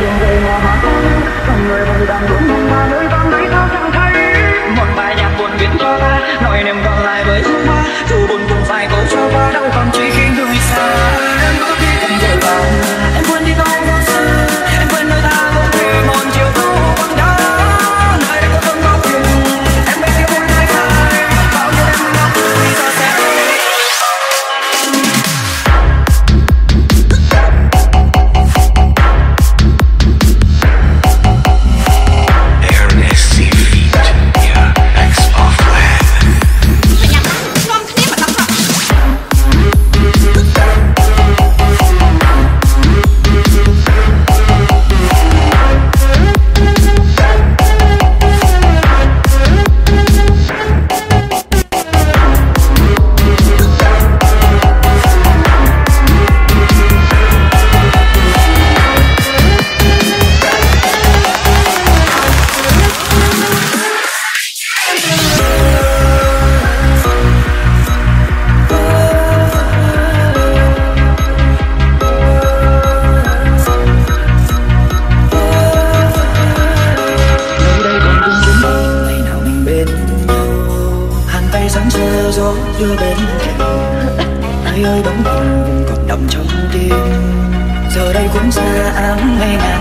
đường về mùa hoa còn người vẫn đang đúng mong mơ theo gió đưa bên cạnh. Ai ơi, bóng hình còn đậm trong tim. Giờ đây cũng xa áng ngày ngày